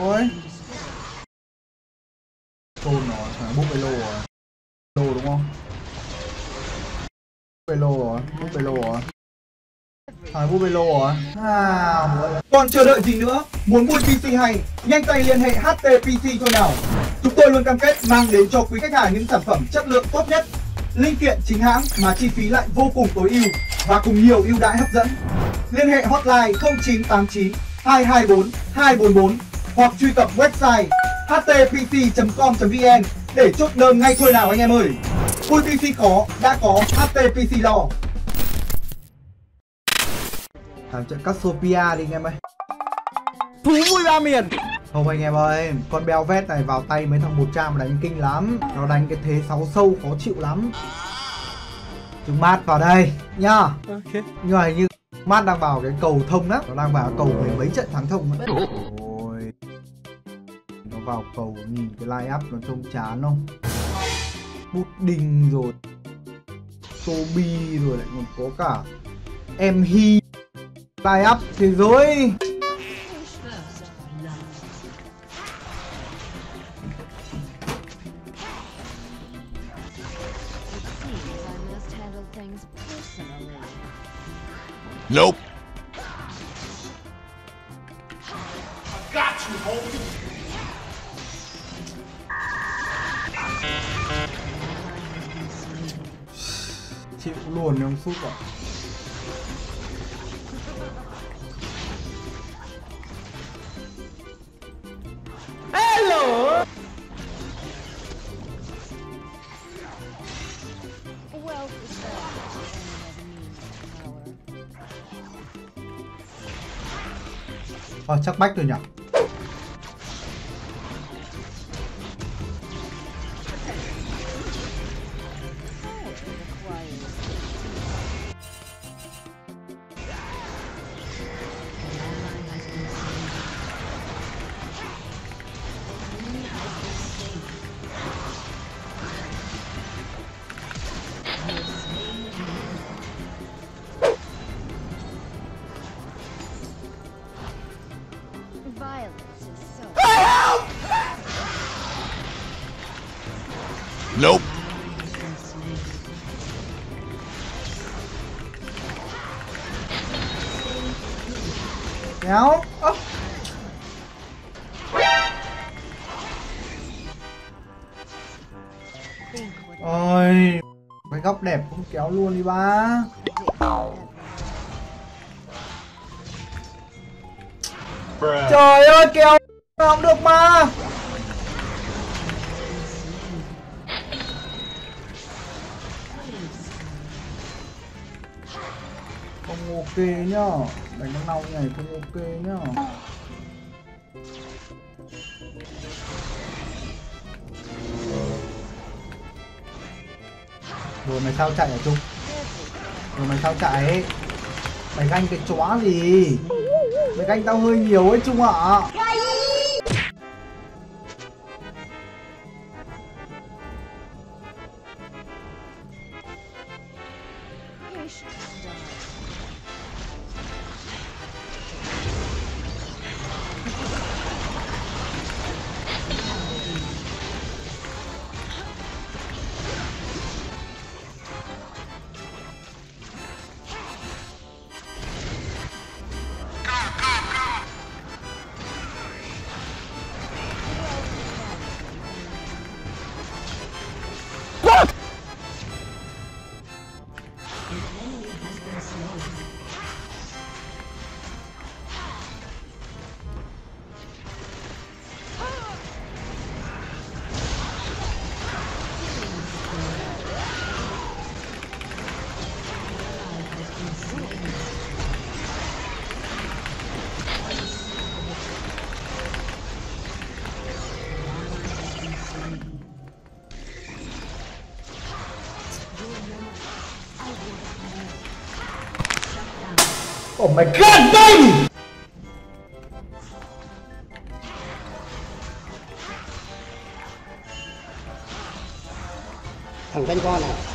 Ôi Tôn nó thằng búp bê lô rồi Lô đúng không? Búp bê lô rồi, búp bê lô rồi Thằng búp bê lô rồi À, Còn chờ đợi gì nữa? Muốn mua PC hay, nhanh tay liên hệ HTPC thôi nào. Chúng tôi luôn cam kết mang đến cho quý khách hàng những sản phẩm chất lượng tốt nhất, linh kiện chính hãng mà chi phí lại vô cùng tối ưu và cùng nhiều ưu đãi hấp dẫn. Liên hệ hotline 0989 224 244 hoặc truy cập website htpc.com.vn để chốt đơn ngay thôi nào anh em ơi. Full PC có, đã có, HTPC lo. Thằng trận Cassiopeia đi anh em ơi. Thú vui ba miền. Không anh em ơi Con Belvet này vào tay mấy thằng 100 đánh kinh lắm. Nó đánh cái thế 6 sâu khó chịu lắm. Chúng mát vào đây nhá. Ok. Nhưng mà hình như mát đang vào cái cầu thông đó. Nó đang vào cầu mười mấy trận thắng thông đó. Vào cầu nhìn cái line up nó trông chán không Bút đinh rồi Toby rồi lại còn có cả Em Hi Line up thế rồi Seems I must handle things personally. Nope. Phút rồi Hello! Ờ chắc bách rồi nhỉ? Kéo. Ơ Ôi Cái góc đẹp cũng kéo luôn đi ba. Trời ơi, kéo Không được mà Không ok nhá. Đánh nó nào này cũng ok nhá Rồi mày sao chạy hả Trung? Rồi mày sao chạy? Mày ganh cái chó gì? Mày ganh tao hơi nhiều ấy Trung ạ à. My god baby! Thằng danh con này.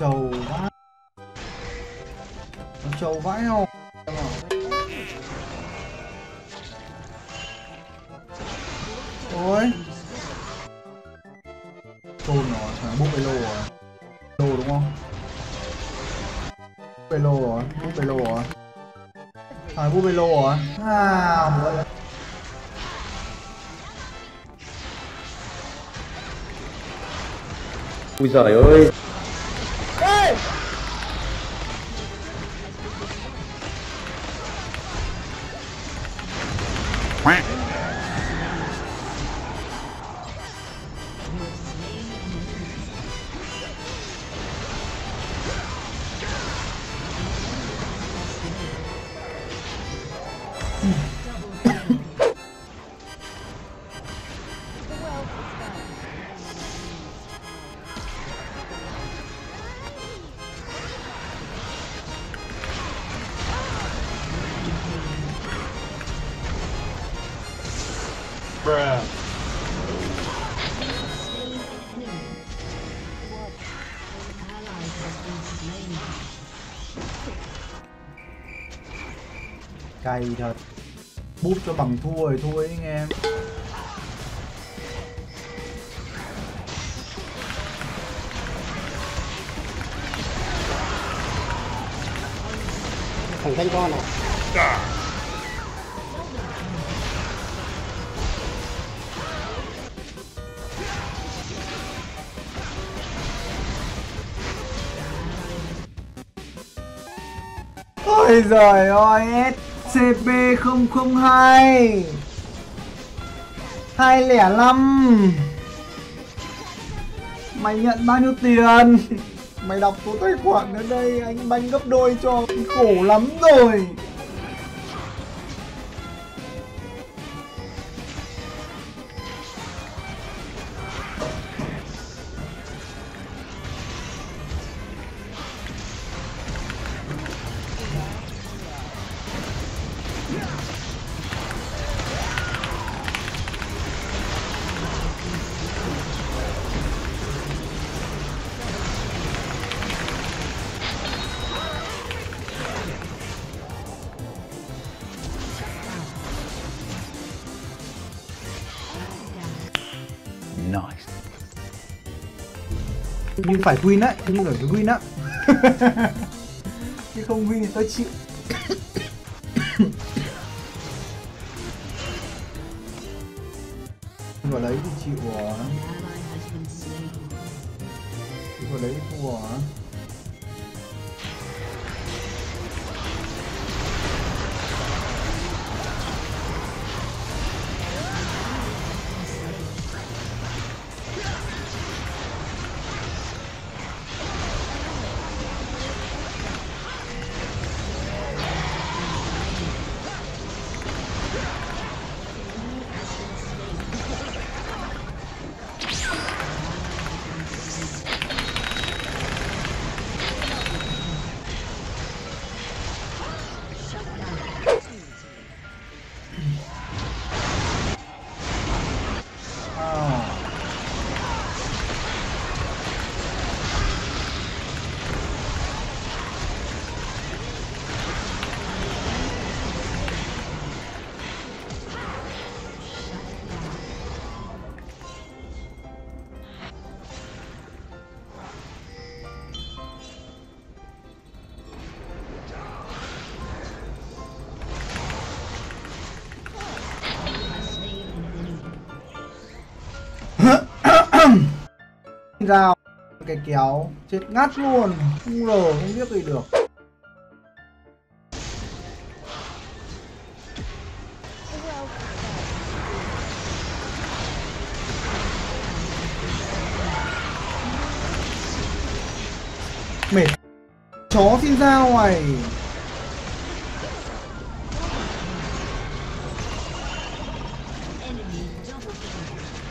Nó trâu quá Nó trâu vãi không Em ạ. Ôi. Tôn nó thằng bút bê lô à? rồi Lô đúng không? Bê lô à? rồi Bút bê lô rồi Thằng bút bê lô rồi À bữa Ui giời ơi. Go! Quack. Cay thật. Búp cho bằng thua rồi thua ấy anh em. Thằng thanh con này ôi giời ơi CP002 205 mày nhận bao nhiêu tiền? Mày đọc số tài khoản ở đây, anh banh gấp đôi cho khổ lắm rồi. Nice. nhưng phải win á nhưng phải win á. Chứ không win thì tôi chịu. Vào đấy thì chịu rồi vào đấy thì thua rồi dao, cái kéo, chết ngắt luôn, không ngờ, không biết gì được. Mệt. Chó xin ra ngoài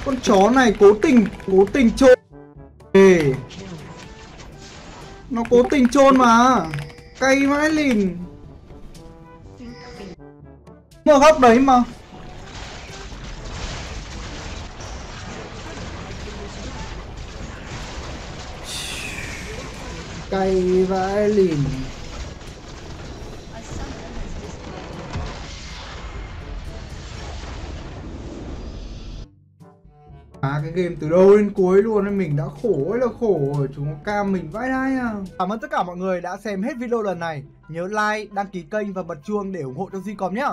con chó này cố tình cố tình trộn nó cố tình chôn mà. Cay vãi lìn. Mở góc đấy mà. Cay vãi lìn. Má cái game từ đầu đến cuối luôn nên mình đã khổ ấy là khổ rồi chúng nó cam mình vãi đai à. Cảm ơn tất cả mọi người đã xem hết video lần này. Nhớ like, đăng ký kênh và bật chuông để ủng hộ cho Duy nhé